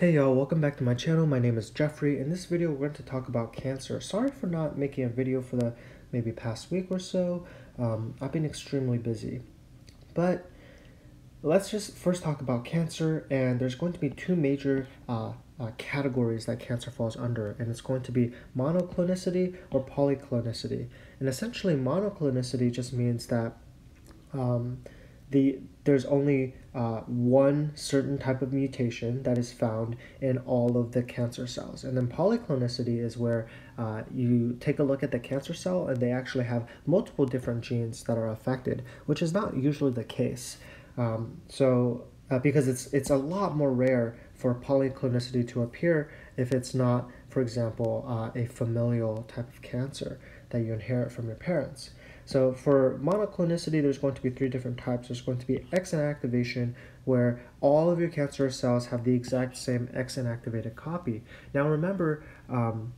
Hey y'all, welcome back to my channel. My name is Jeffrey. In this video, we're going to talk about cancer. Sorry for not making a video for the maybe past week or so. Um, I've been extremely busy. But let's just first talk about cancer, and there's going to be two major uh, uh, categories that cancer falls under, and it's going to be monoclonicity or polyclonicity. And essentially, monoclonicity just means that um, the there's only uh, one certain type of mutation that is found in all of the cancer cells. And then polyclonicity is where uh, you take a look at the cancer cell and they actually have multiple different genes that are affected, which is not usually the case. Um, so uh, because it's it's a lot more rare for polyclonicity to appear if it's not, for example, uh, a familial type of cancer that you inherit from your parents. So for monoclonicity, there's going to be three different types. There's going to be X inactivation, where all of your cancerous cells have the exact same X inactivated copy. Now remember, um,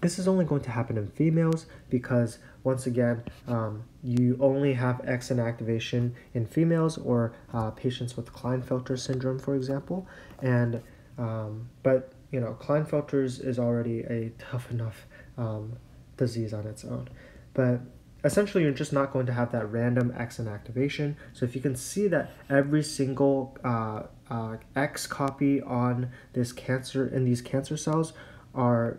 this is only going to happen in females because once again, um, you only have X inactivation in females or uh, patients with Klinefelter syndrome, for example. And um, but you know, Klinefelter's is already a tough enough um, disease on its own. But essentially you're just not going to have that random X inactivation. So if you can see that every single uh, uh, X copy on this cancer in these cancer cells are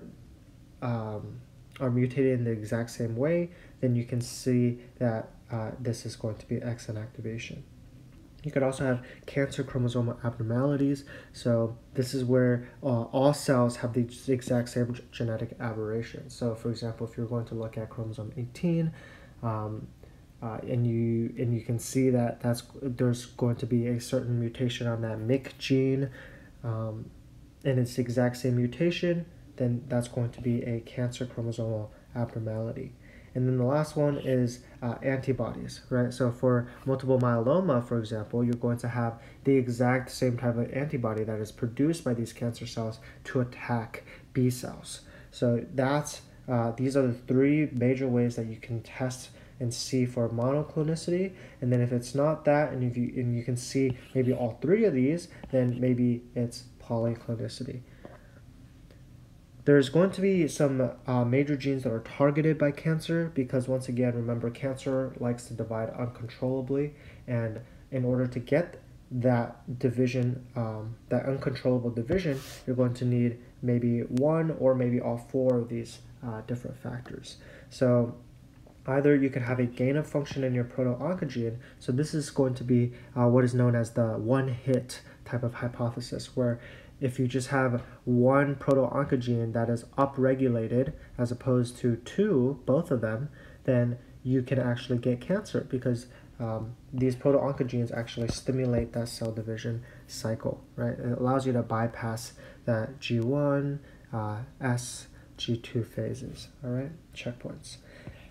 um, are mutated in the exact same way, then you can see that uh, this is going to be X inactivation. You could also have cancer chromosomal abnormalities. So this is where uh, all cells have the exact same genetic aberration. So for example, if you're going to look at chromosome 18, um, uh, and you and you can see that that's there's going to be a certain mutation on that MYC gene, um, and it's the exact same mutation, then that's going to be a cancer chromosomal abnormality. And then the last one is uh, antibodies, right? So for multiple myeloma, for example, you're going to have the exact same type of antibody that is produced by these cancer cells to attack B cells. So that's uh, these are the three major ways that you can test and see for monoclonicity. And then if it's not that, and if you and you can see maybe all three of these, then maybe it's polyclonicity. There's going to be some uh, major genes that are targeted by cancer because once again, remember, cancer likes to divide uncontrollably, and in order to get that division, um, that uncontrollable division, you're going to need maybe one or maybe all four of these uh, different factors. So either you could have a gain of function in your proto-oncogene. So this is going to be uh, what is known as the one-hit type of hypothesis, where if you just have one proto-oncogene that is upregulated as opposed to two, both of them, then you can actually get cancer because um, these proto-oncogenes actually stimulate that cell division cycle, right? It allows you to bypass that G1, uh, S, G2 phases, all right, checkpoints.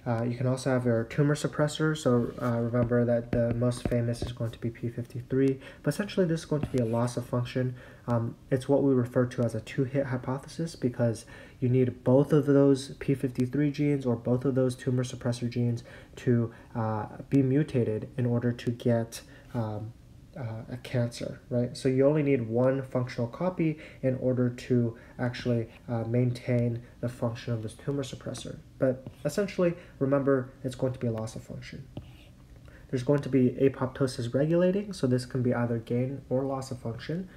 Uh, you can also have your tumor suppressor, so uh, remember that the most famous is going to be P53, but essentially this is going to be a loss of function. Um, it's what we refer to as a two-hit hypothesis because you need both of those P53 genes or both of those tumor suppressor genes to uh, be mutated in order to get um, uh, a cancer, right? So you only need one functional copy in order to actually uh, maintain the function of this tumor suppressor. But essentially, remember, it's going to be a loss of function. There's going to be apoptosis regulating, so this can be either gain or loss of function.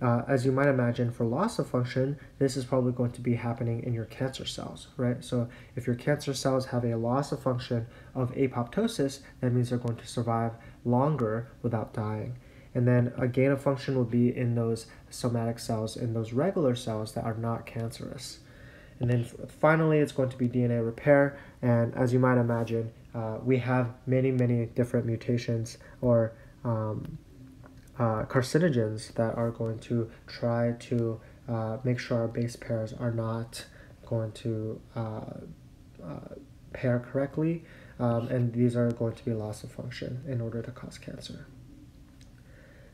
Uh, as you might imagine, for loss of function, this is probably going to be happening in your cancer cells, right? So if your cancer cells have a loss of function of apoptosis, that means they're going to survive longer without dying. And then a gain of function will be in those somatic cells, in those regular cells that are not cancerous. And then finally, it's going to be DNA repair. And as you might imagine, uh, we have many, many different mutations or um, uh, carcinogens that are going to try to uh, make sure our base pairs are not going to uh, uh, pair correctly. Um, and these are going to be loss of function in order to cause cancer.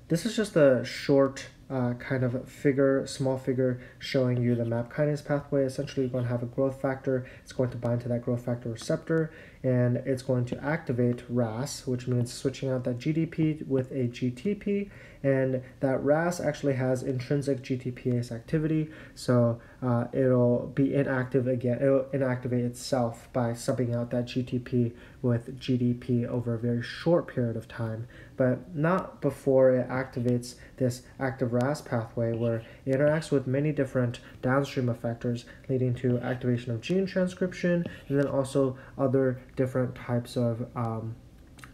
This is just a short uh, kind of figure, small figure showing you the MAP kinase pathway. Essentially, you're going to have a growth factor. It's going to bind to that growth factor receptor, and it's going to activate RAS, which means switching out that GDP with a GTP, and that RAS actually has intrinsic GTPase activity, so uh, it'll be inactive again. It'll inactivate itself by subbing out that GTP with GDP over a very short period of time, but not before it activates this active RAS pathway where it interacts with many different downstream effectors, leading to activation of gene transcription and then also other different types of um,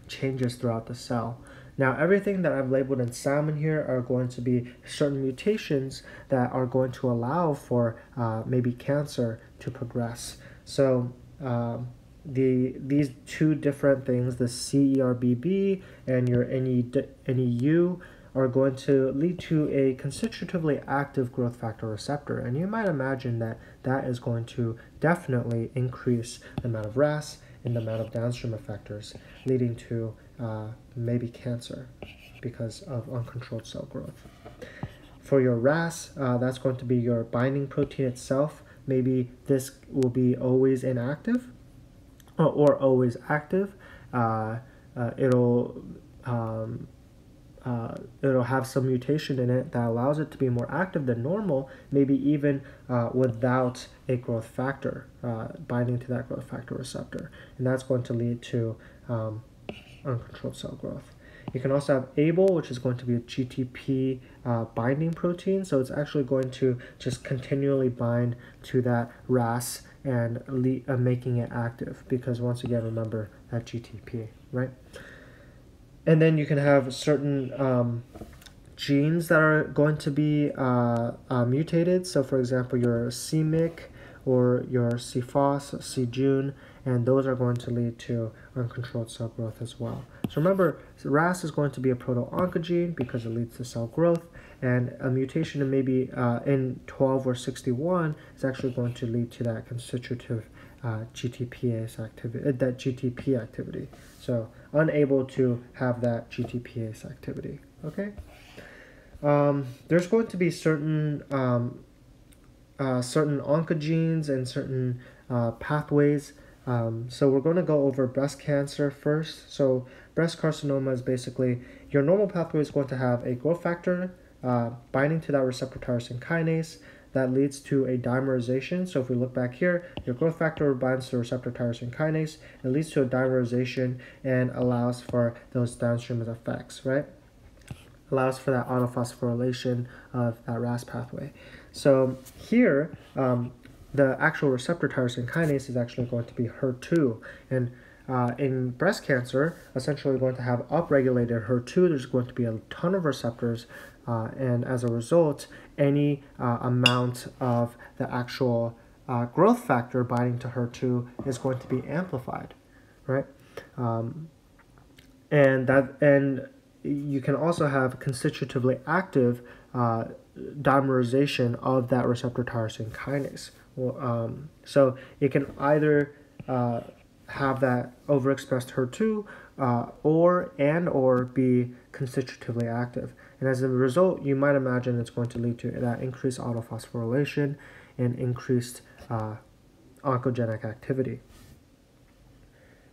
changes throughout the cell. Now, everything that I've labeled in salmon here are going to be certain mutations that are going to allow for uh, maybe cancer to progress. So, um, the these two different things, the CERBB and your NE, NEU, are going to lead to a constitutively active growth factor receptor. And you might imagine that that is going to definitely increase the amount of RAS and the amount of downstream effectors, leading to uh, maybe cancer because of uncontrolled cell growth. For your RAS, uh, that's going to be your binding protein itself. Maybe this will be always inactive or, or always active. Uh, uh it'll um, uh, it'll have some mutation in it that allows it to be more active than normal, maybe even uh, without a growth factor uh, binding to that growth factor receptor. And that's going to lead to um, uncontrolled cell growth. You can also have ABL, which is going to be a GTP uh, binding protein. So it's actually going to just continually bind to that RAS and uh, making it active because once again, remember that GTP, right? And then you can have certain um, genes that are going to be uh, uh, mutated. So for example, your CMYC or your CFOS, CJUN, and those are going to lead to uncontrolled cell growth as well. So remember, RAS is going to be a proto-oncogene because it leads to cell growth, and a mutation in maybe uh, in 12 or 61 is actually going to lead to that constitutive uh, GTPase activity, uh, that GTP activity. So unable to have that GTPase activity. Okay. Um, there's going to be certain um, uh, certain oncogenes and certain uh, pathways um, so we're going to go over breast cancer first. So breast carcinoma is basically your normal pathway is going to have a growth factor uh, binding to that receptor tyrosine kinase that leads to a dimerization. So if we look back here, your growth factor binds to receptor tyrosine kinase. It leads to a dimerization and allows for those downstream effects, right? Allows for that autophosphorylation of that RAS pathway. So here, um, the actual receptor tyrosine kinase is actually going to be HER2. And uh, in breast cancer, essentially going to have upregulated HER2. There's going to be a ton of receptors, uh, and as a result, any uh, amount of the actual uh, growth factor binding to HER2 is going to be amplified, right? Um, and that and you can also have constitutively active uh, dimerization of that receptor tyrosine kinase. Um, so it can either uh, have that overexpressed HER2 uh, or and or be constitutively active. And as a result, you might imagine it's going to lead to that increased autophosphorylation and increased uh, oncogenic activity.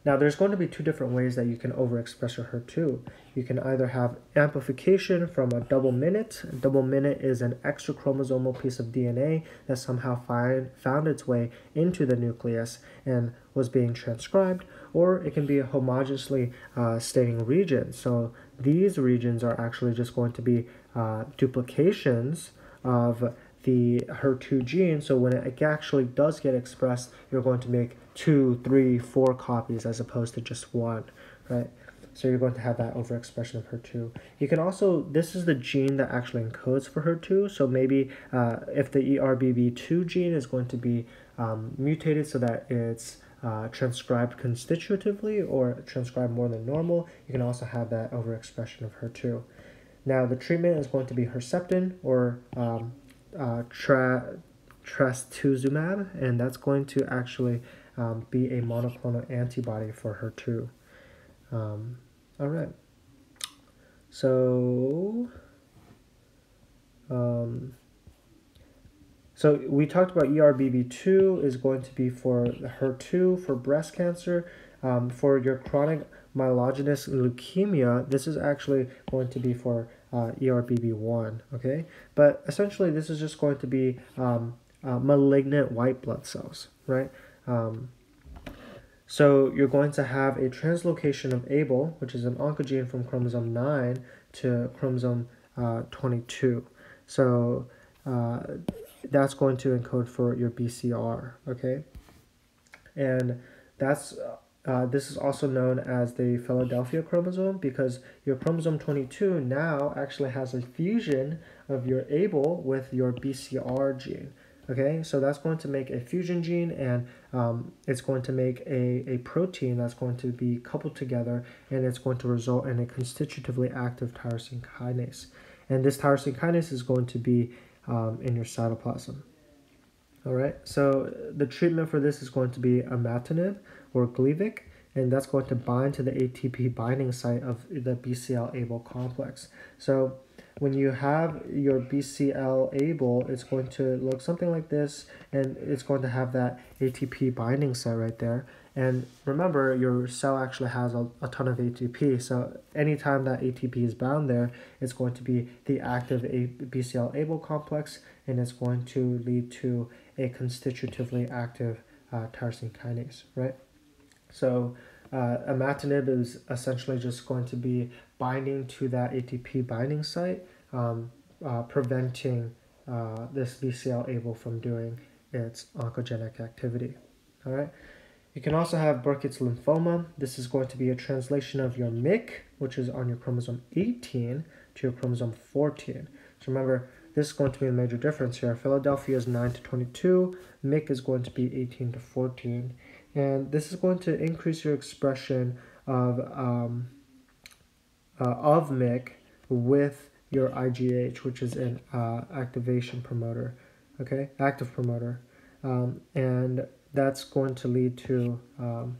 Now, there's going to be two different ways that you can overexpress your HER2. You can either have amplification from a double minute. A double minute is an extra chromosomal piece of DNA that somehow find, found its way into the nucleus and was being transcribed, or it can be a homogeneously uh, staining region. So these regions are actually just going to be uh, duplications of the HER2 gene. So when it actually does get expressed, you're going to make two, three, four copies as opposed to just one, right? So you're going to have that overexpression of HER2. You can also, this is the gene that actually encodes for HER2. So maybe uh, if the ERBB2 gene is going to be um, mutated so that it's uh, transcribed constitutively or transcribed more than normal, you can also have that overexpression of HER2. Now the treatment is going to be Herceptin or um, uh, tra- trastuzumab, and that's going to actually um, be a monoclonal antibody for HER2. Um, all right. So Um, so we talked about ERBB2 is going to be for HER2 for breast cancer. Um, for your chronic myelogenous leukemia, this is actually going to be for uh, ERBB1, okay? But essentially, this is just going to be um, uh, malignant white blood cells, right? Um, so you're going to have a translocation of ABL, which is an oncogene from chromosome 9 to chromosome uh, 22. So uh, that's going to encode for your BCR, okay? And that's uh, this is also known as the Philadelphia chromosome because your chromosome 22 now actually has a fusion of your ABL with your BCR gene. Okay, so that's going to make a fusion gene and um, it's going to make a, a protein that's going to be coupled together and it's going to result in a constitutively active tyrosine kinase. And this tyrosine kinase is going to be um, in your cytoplasm. All right, so the treatment for this is going to be imatinib or Gleevec, and that's going to bind to the ATP binding site of the BCL ABL complex. So when you have your BCL ABL, it's going to look something like this, and it's going to have that ATP binding site right there. And remember, your cell actually has a, a ton of ATP, so anytime that ATP is bound there, it's going to be the active a- BCL ABL complex, and it's going to lead to a constitutively active uh, tyrosine kinase, right? So uh, imatinib is essentially just going to be binding to that ATP binding site, um, uh, preventing uh, this BCL ABL from doing its oncogenic activity. All right. You can also have Burkitt's lymphoma. This is going to be a translation of your MYC, which is on your chromosome 18, to your chromosome 14. So remember, this is going to be a major difference here. Philadelphia is 9 to 22, MYC is going to be 18 to 14 and this is going to increase your expression of um, uh, of MYC with your IGH, which is an uh, activation promoter, okay, active promoter, um, and that's going to lead to um,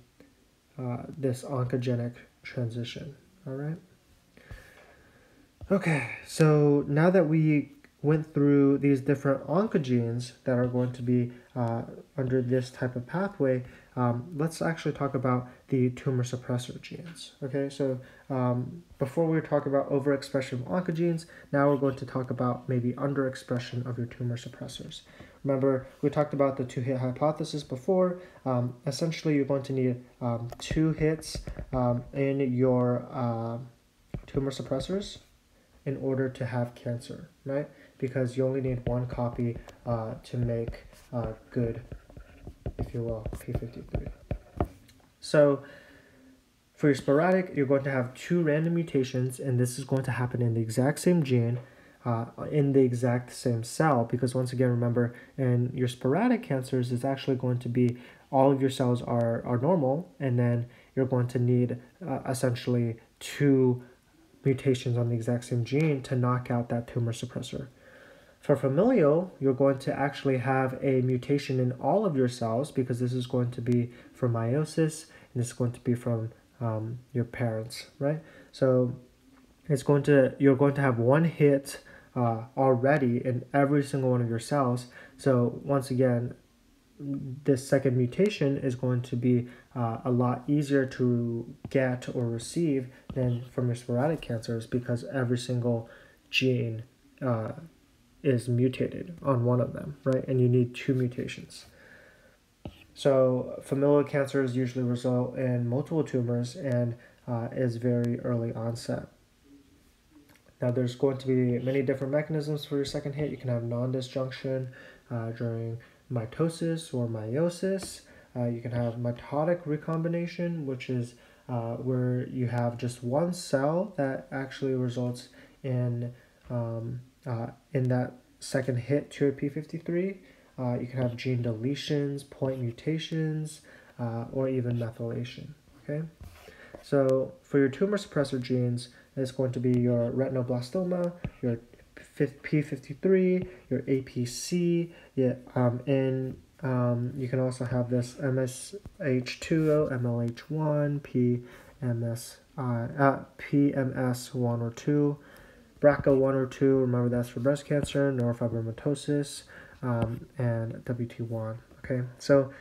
uh, this oncogenic transition. All right. Okay, so now that we went through these different oncogenes that are going to be uh, under this type of pathway, um, let's actually talk about the tumor suppressor genes. Okay, so um, before we talk about overexpression of oncogenes, now we're going to talk about maybe underexpression of your tumor suppressors. Remember, we talked about the two hit hypothesis before. Um, essentially, you're going to need um, two hits um, in your uh, tumor suppressors in order to have cancer, right? Because you only need one copy uh, to make uh, good if you will, P53. So for your sporadic, you're going to have two random mutations, and this is going to happen in the exact same gene, uh, in the exact same cell, because once again, remember, in your sporadic cancers, it's actually going to be all of your cells are, are normal, and then you're going to need uh, essentially two mutations on the exact same gene to knock out that tumor suppressor. For familial, you're going to actually have a mutation in all of your cells because this is going to be from meiosis and this is going to be from um, your parents, right? So it's going to you're going to have one hit uh, already in every single one of your cells. So once again, this second mutation is going to be uh, a lot easier to get or receive than from your sporadic cancers because every single gene uh, is mutated on one of them, right? And you need two mutations. So familial cancers usually result in multiple tumors and uh, is very early onset. Now there's going to be many different mechanisms for your second hit. You can have non-disjunction uh, during mitosis or meiosis. Uh, you can have mitotic recombination, which is uh, where you have just one cell that actually results in um, uh, in that second hit to a p53. Uh, you can have gene deletions, point mutations, uh, or even methylation. Okay, so for your tumor suppressor genes, it's going to be your retinoblastoma, your p53, your APC, yeah, um, and um, you can also have this MSH2, MLH1, PMS, uh, uh, PMS1 or 2, BRCA1 or 2, remember that's for breast cancer, neurofibromatosis, um, and WT1. Okay, so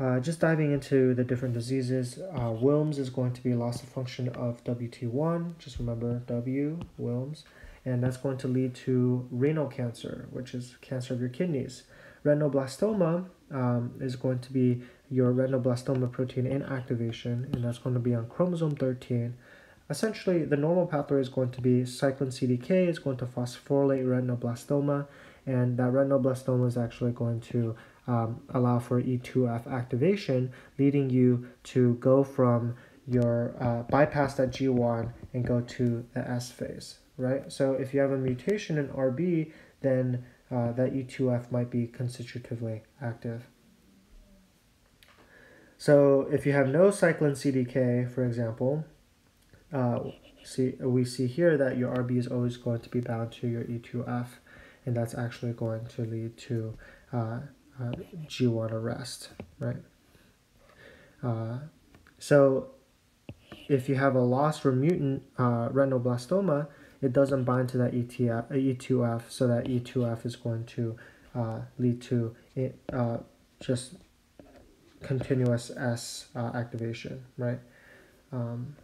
uh, just diving into the different diseases, uh, Wilms is going to be loss of function of WT1, just remember W, Wilms, and that's going to lead to renal cancer, which is cancer of your kidneys. Retinoblastoma um, is going to be your retinoblastoma protein inactivation, and that's going to be on chromosome 13. Essentially, the normal pathway is going to be cyclin CDK is going to phosphorylate retinoblastoma, and that retinoblastoma is actually going to um, allow for E2F activation, leading you to go from your uh, bypass that G1 and go to the S phase, right? So if you have a mutation in RB, then uh, that E2F might be constitutively active. So if you have no cyclin CDK, for example, uh, see we see here that your RB is always going to be bound to your E2F, and that's actually going to lead to uh, uh, G1 arrest, right? Uh, so if you have a lost or mutant uh, retinoblastoma, it doesn't bind to that ETF, E2F, so that E2F is going to uh, lead to it, uh, just continuous S uh, activation, right? Um,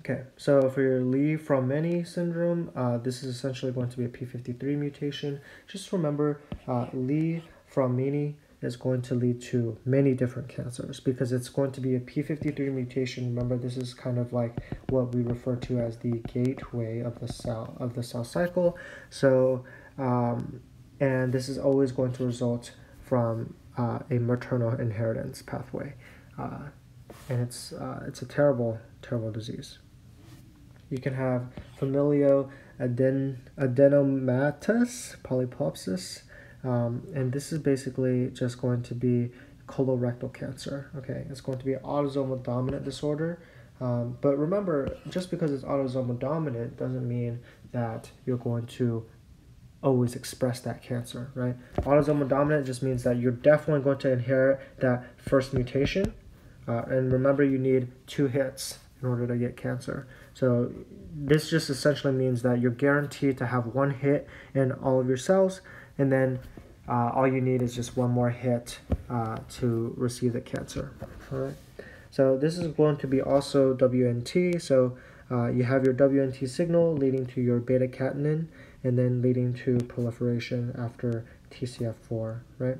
okay, so for your Li-Fraumeni syndrome, uh, this is essentially going to be a P53 mutation. Just remember, uh, Li Fraumeni is going to lead to many different cancers because it's going to be a p53 mutation. Remember, this is kind of like what we refer to as the gateway of the cell of the cell cycle. So, um, and this is always going to result from uh, a maternal inheritance pathway, uh, and it's uh, it's a terrible terrible disease. You can have familial aden- adenomatous polyposis um, and this is basically just going to be colorectal cancer. Okay, it's going to be autosomal dominant disorder. Um, but remember, just because it's autosomal dominant doesn't mean that you're going to always express that cancer, right? Autosomal dominant just means that you're definitely going to inherit that first mutation. Uh, and remember, you need two hits in order to get cancer. So this just essentially means that you're guaranteed to have one hit in all of your cells, and then uh, all you need is just one more hit uh, to receive the cancer. All right. So this is going to be also WNT. So uh, you have your WNT signal leading to your beta catenin and then leading to proliferation after TCF4, right?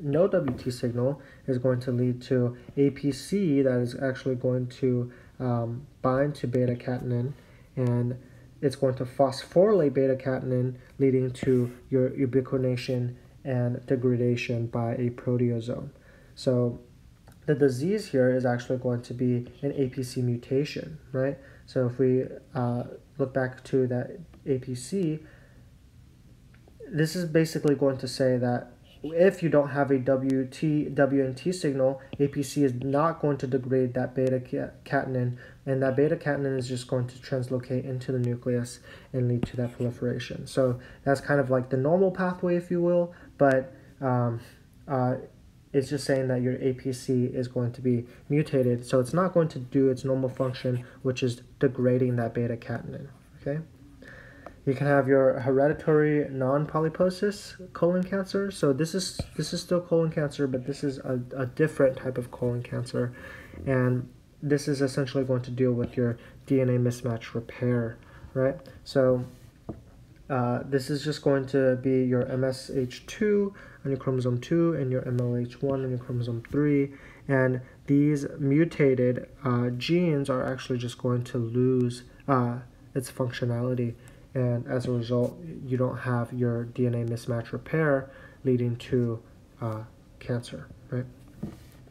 No WT signal is going to lead to APC that is actually going to um, bind to beta catenin and it's going to phosphorylate beta catenin, leading to your ubiquination and degradation by a proteasome. So the disease here is actually going to be an APC mutation, right? So if we uh, look back to that APC, this is basically going to say that if you don't have a WT, WNT signal, APC is not going to degrade that beta catenin, and that beta catenin is just going to translocate into the nucleus and lead to that proliferation. So that's kind of like the normal pathway, if you will, but um, uh, it's just saying that your APC is going to be mutated, so it's not going to do its normal function, which is degrading that beta catenin. Okay. You can have your hereditary non-polyposis colon cancer. So this is this is still colon cancer, but this is a, a different type of colon cancer, and this is essentially going to deal with your DNA mismatch repair, right? So uh, this is just going to be your MSH2 on your chromosome 2 and your MLH1 on your chromosome 3. And these mutated uh, genes are actually just going to lose uh, its functionality and as a result, you don't have your DNA mismatch repair leading to uh, cancer, right?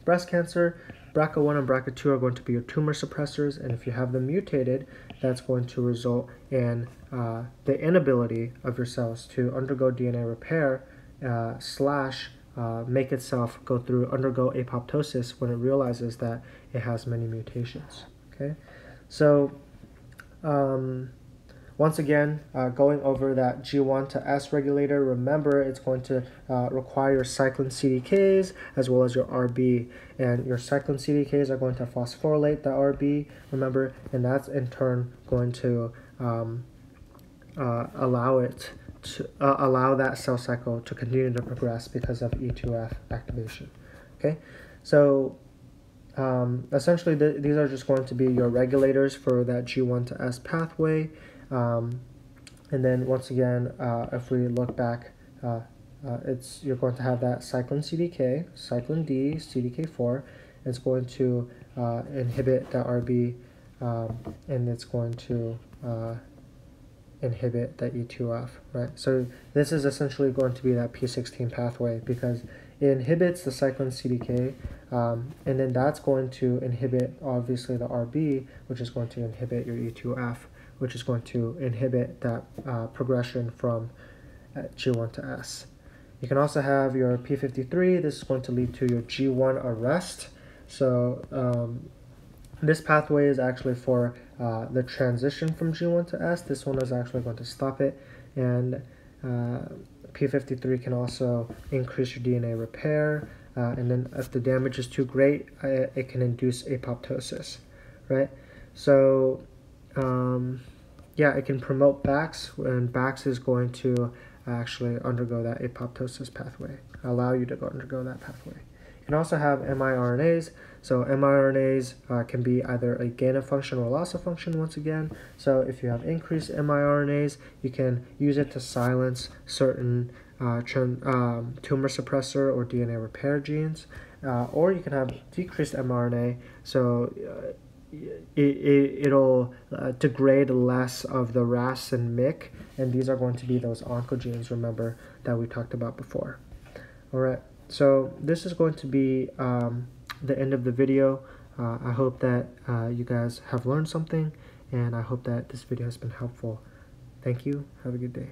Breast cancer, BRCA1 and BRCA2 are going to be your tumor suppressors, and if you have them mutated, that's going to result in uh, the inability of your cells to undergo DNA repair uh, slash uh, make itself go through undergo apoptosis when it realizes that it has many mutations. Okay, so um, once again, uh, going over that G1 to S regulator, remember it's going to uh, require cyclin CDKs as well as your RB. And your cyclin CDKs are going to phosphorylate the RB, remember, and that's in turn going to um, uh, allow it to uh, allow that cell cycle to continue to progress because of E2F activation. Okay, so um, essentially th these are just going to be your regulators for that G1 to S pathway. Um, and then once again, uh, if we look back, uh, uh, it's you're going to have that cyclin CDK, cyclin D, CDK4. It's going to uh, inhibit the RB, um, and it's going to uh, inhibit the E2F, right? So this is essentially going to be that P16 pathway because it inhibits the cyclin CDK, um, and then that's going to inhibit obviously the RB, which is going to inhibit your E2F, which is going to inhibit that uh, progression from uh, G1 to S. You can also have your P53. This is going to lead to your G1 arrest. So um, this pathway is actually for uh, the transition from G1 to S. This one is actually going to stop it. And uh, P53 can also increase your DNA repair. Uh, and then if the damage is too great, uh, it can induce apoptosis, right? So um, yeah, it can promote Bax, and Bax is going to actually undergo that apoptosis pathway, allow you to go undergo that pathway. You can also have miRNAs. So miRNAs uh, can be either a gain of function or loss of function once again. So if you have increased miRNAs, you can use it to silence certain uh, um, tumor suppressor or DNA repair genes. Uh, or you can have decreased mRNA, so uh, it, it'll uh, degrade less of the RAS and MYC, and these are going to be those oncogenes, remember, that we talked about before. All right. So this is going to be um, the end of the video. Uh, I hope that uh, you guys have learned something and I hope that this video has been helpful. Thank you. Have a good day.